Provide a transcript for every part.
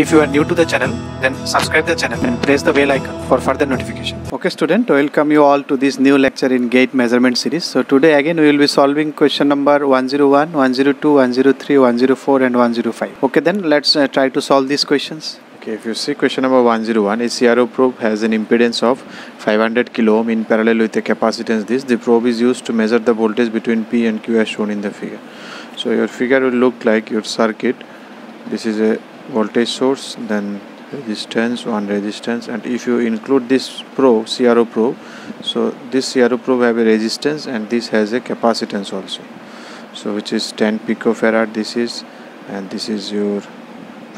If you are new to the channel, then subscribe the channel and press the bell icon for further notification. Okay student, welcome you all to this new lecture in gate measurement series. So today again we will be solving question number 101, 102, 103, 104 and 105. Okay then let's uh, try to solve these questions. Okay, if you see question number 101, a CRO probe has an impedance of 500 kilo ohm in parallel with a capacitance this. The probe is used to measure the voltage between P and Q as shown in the figure. So your figure will look like your circuit. This is a voltage source, then resistance, one resistance, and if you include this probe, CRO probe, so this CRO probe have a resistance and this has a capacitance also. So which is 10 picofarad. This is, and this is your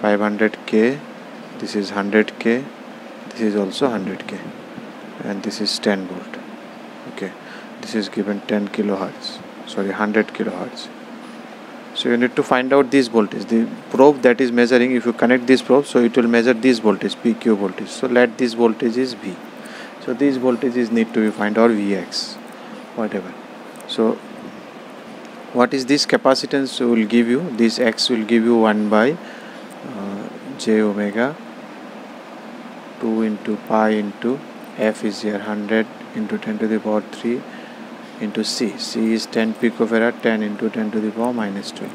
500k this is 100k this is also 100k and this is 10 volt okay this is given 10 kilohertz sorry 100 kilohertz so you need to find out this voltage. The probe that is measuring if you connect this probe so it will measure this voltage pq voltage. So let this voltage is v. So these voltages need to be find or vx whatever. So what is this capacitance will give you? This x will give you 1 by uh, j omega 2 into pi into f is here 100 into 10 to the power 3 into c. C is 10 picofarad 10 into 10 to the power minus 12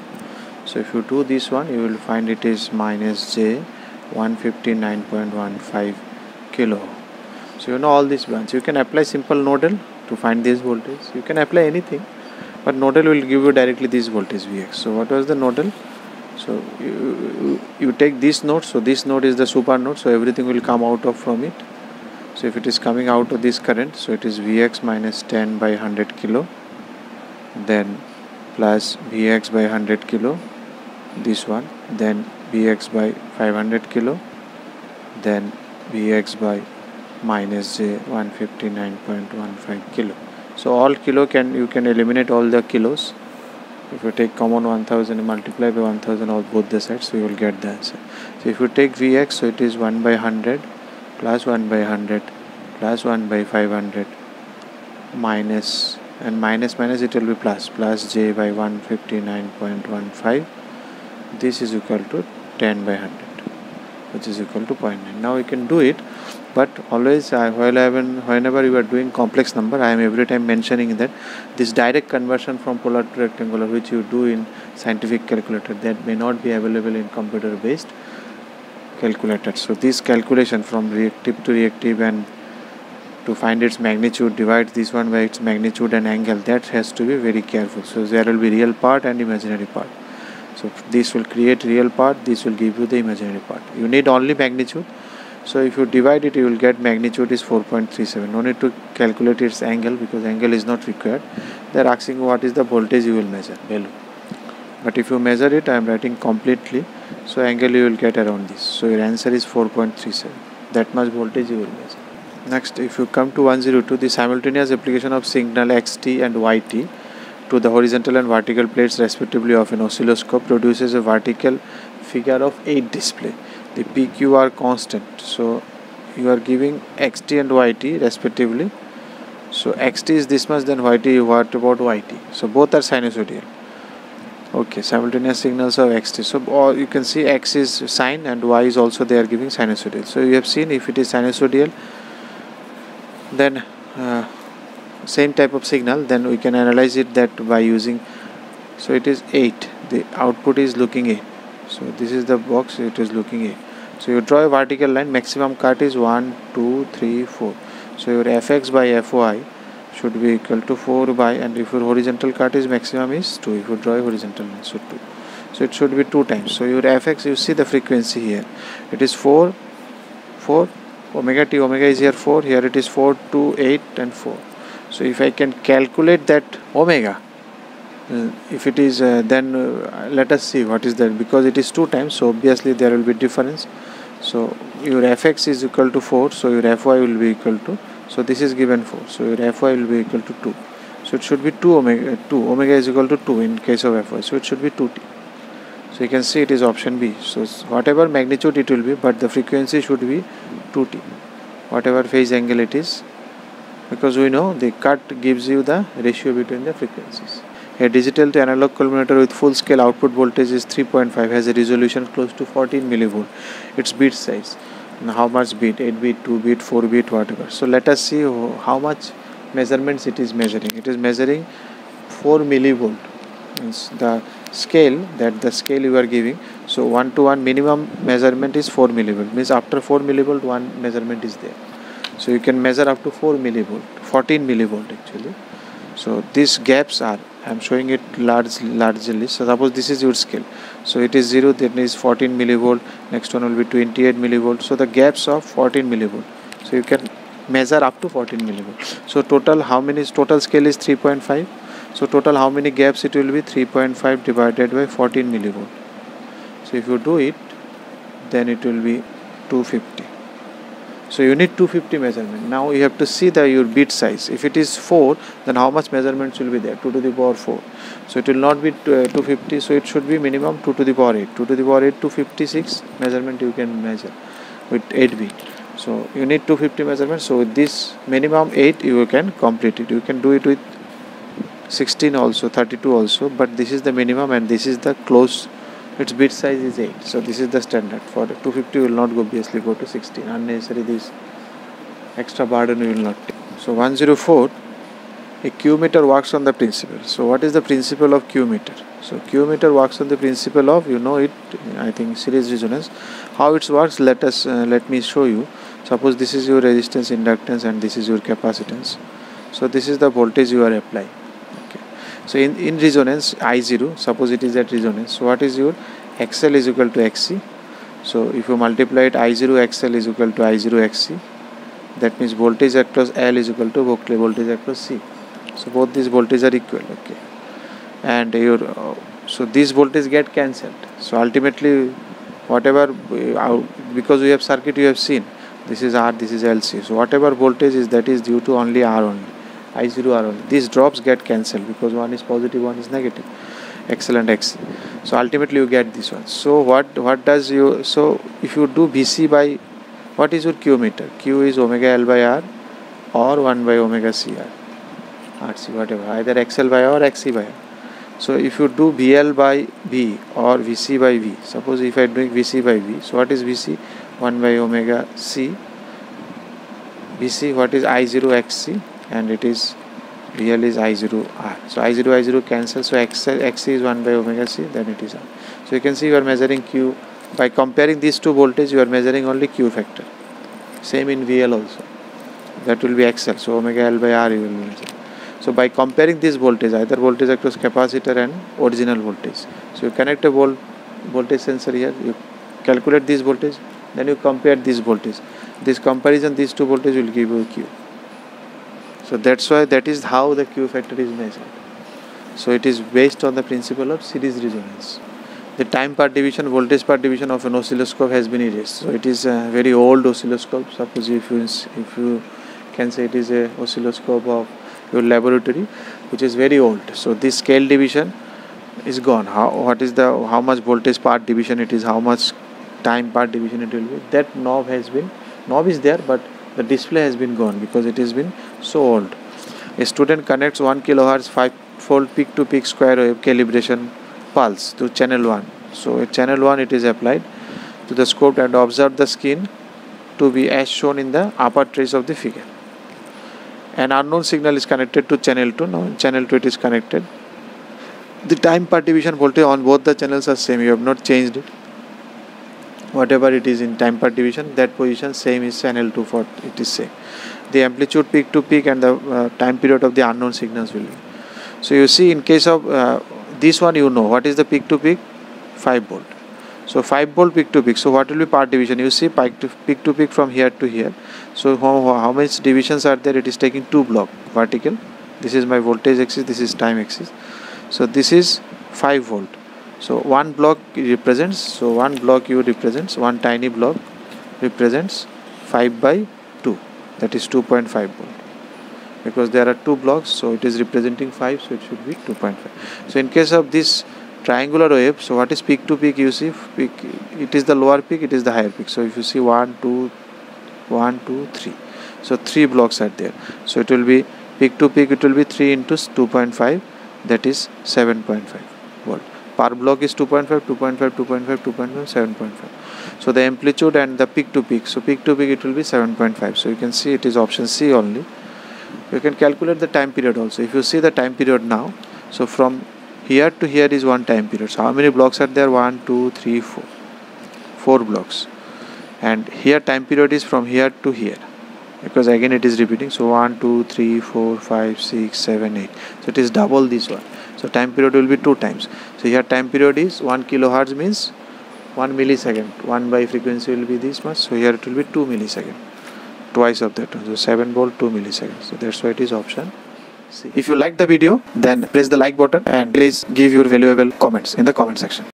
so if you do this one you will find it is minus j 159.15 kilo. So you know all these ones. You can apply simple nodal to find this voltage. You can apply anything but nodal will give you directly this voltage vx. So what was the nodal? So you, you, you take this node. So this node is the super node. So everything will come out of from it so if it is coming out of this current so it is vx minus 10 by 100 kilo then plus vx by 100 kilo this one then vx by 500 kilo then vx by minus j 159.15 kilo. So all kilo can you can eliminate all the kilos. If you take common 1000 and multiply by 1000 on both the sides so you will get the answer. So if you take vx so it is 1 by 100 plus 1 by 100 plus 1 by 500 minus and minus minus it will be plus plus j by 159.15 this is equal to 10 by 100 which is equal to 0.9 now you can do it but always uh, while I been, whenever you are doing complex number I am every time mentioning that this direct conversion from polar to rectangular which you do in scientific calculator that may not be available in computer based calculator. So this calculation from reactive to reactive and to find its magnitude divide this one by its magnitude and angle. That has to be very careful. So there will be real part and imaginary part. So this will create real part this will give you the imaginary part. You need only magnitude. So if you divide it you will get magnitude is 4.37 no need to calculate its angle because angle is not required. They are asking what is the voltage you will measure value. But if you measure it I am writing completely. So angle you will get around this. So your answer is 4.37 that much voltage you will measure next if you come to 102 the simultaneous application of signal xt and yt to the horizontal and vertical plates respectively of an oscilloscope produces a vertical figure of 8 display. The pq are constant. So you are giving xt and yt respectively. So xt is this much then yt what about yt so both are sinusoidal. Okay simultaneous signals of xt so or you can see x is sine and y is also they are giving sinusoidal. So you have seen if it is sinusoidal then uh, same type of signal then we can analyze it that by using so it is 8 the output is looking a. So this is the box it is looking a. So you draw a vertical line maximum cut is 1 2 3 4 so your fx by fy should be equal to 4 by and if your horizontal cut is maximum is 2 if you draw a horizontal line so 2 so it should be 2 times. So your fx you see the frequency here. It is 4 4 omega t omega is here 4 here it is 4 2 8 and 4 so if I can calculate that omega uh, if it is uh, then uh, let us see what is that because it is 2 times so obviously there will be difference. So your fx is equal to 4 so your fy will be equal to so this is given 4 so your fy will be equal to 2 so it should be 2 omega 2 omega is equal to 2 in case of fy so it should be 2t so you can see it is option b. So whatever magnitude it will be but the frequency should be 2t whatever phase angle it is because we know the cut gives you the ratio between the frequencies. A digital to analog collimator with full scale output voltage is 3.5 has a resolution close to 14 millivolt. Its bit size and how much bit 8 bit 2 bit 4 bit whatever. So let us see how much measurements it is measuring. It is measuring 4 millivolt. Means the scale that the scale you are giving so 1 to 1 minimum measurement is 4 millivolt. Means after 4 millivolt one measurement is there. So you can measure up to 4 millivolt 14 millivolt actually. So these gaps are I am showing it large largely. So suppose this is your scale. So it is 0 then is 14 millivolt. Next one will be 28 millivolt. So the gaps of 14 millivolt. So you can measure up to 14 millivolt. So total how many total scale is 3.5 so total how many gaps it will be? 3.5 divided by 14 millivolt so if you do it then it will be 250 so you need 250 measurement. Now you have to see the your bit size. If it is 4 then how much measurements will be there? 2 to the power 4 so it will not be uh, 250 so it should be minimum 2 to the power 8 2 to the power 8 256 measurement you can measure with 8 bit. So you need 250 measurements so with this minimum 8 you can complete it. You can do it with 16 also 32 also. But this is the minimum and this is the close its bit size is 8 so this is the standard. For 250 will not go obviously go to 16 unnecessary this extra burden will not take. So 104 a Q meter works on the principle. So what is the principle of Q meter? So Q meter works on the principle of you know it I think series resonance. How it works let us uh, let me show you. Suppose this is your resistance inductance and this is your capacitance. So this is the voltage you are applying so in, in resonance I0 suppose it is at resonance. So what is your XL is equal to XC so if you multiply it I0 XL is equal to I0 XC that means voltage across L is equal to voltage across C. So both these voltages are equal okay. And your uh, so this voltage get cancelled. So ultimately whatever uh, because we have circuit you have seen this is R this is LC so whatever voltage is that is due to only R only I0 R only. These drops get cancelled because one is positive, one is negative. Excellent X. So ultimately you get this one. So what what does you so if you do VC by what is your Q meter? Q is omega L by R or 1 by omega CR. RC whatever either XL by R or XC by R. So if you do VL by V or VC by V, suppose if I am doing VC by V, so what is VC? 1 by omega C. VC what is I0 XC and it is VL is I0R. So I0 I0 cancel. So X, X is 1 by omega C then it is R. So you can see you are measuring Q. By comparing these two voltage you are measuring only Q factor. Same in VL also. That will be XL. So omega L by R you will measure. So by comparing this voltage either voltage across capacitor and original voltage. So you connect a volt voltage sensor here. You calculate this voltage then you compare this voltage. This comparison these two voltage will give you Q so that's why that is how the q factor is measured. So it is based on the principle of series resonance. The time part division voltage part division of an oscilloscope has been erased. So it is a very old oscilloscope. Suppose if you if you can say it is a oscilloscope of your laboratory which is very old. So this scale division is gone. How what is the how much voltage part division it is how much time part division it will be? That knob has been knob is there but the display has been gone because it has been so old. A student connects 1 kilohertz 5 volt peak to peak square wave calibration pulse to channel 1 so at channel 1 it is applied to the scope and observe the skin to be as shown in the upper trace of the figure. An unknown signal is connected to channel 2 now channel 2 it is connected. The time part division voltage on both the channels are same. You have not changed it whatever it is in time part division that position same is channel 2 for it is same. The amplitude peak to peak and the uh, time period of the unknown signals will be. So you see in case of uh, this one you know what is the peak to peak? 5 volt. So 5 volt peak to peak. So what will be part division? You see peak to peak, to peak from here to here. So how, how many divisions are there? It is taking two block vertical. This is my voltage axis. This is time axis. So this is 5 volt so one block represents so one block u represents one tiny block represents 5 by 2 that is 2.5 volt. Because there are two blocks so it is representing 5 so it should be 2.5 so in case of this triangular wave so what is peak to peak you see peak it is the lower peak it is the higher peak. So if you see 1 2 1 2 3 so three blocks are there. So it will be peak to peak it will be 3 into 2.5 that is 7.5 volt per block is 2.5 2.5 2.5 2.5 7.5 so the amplitude and the peak to peak. So peak to peak it will be 7.5 so you can see it is option c only. You can calculate the time period also. If you see the time period now so from here to here is one time period. So how many blocks are there? One two three four. Four blocks. And here time period is from here to here. Because again it is repeating. So 1 2 3 4 5 6 7 8 so it is double this one so time period will be two times. So here time period is 1 kilohertz means 1 millisecond. 1 by frequency will be this much. So here it will be 2 millisecond. Twice of that. So 7 volt 2 milliseconds so that's why it is option C. If you like the video then press the like button and please give your valuable comments in the comment section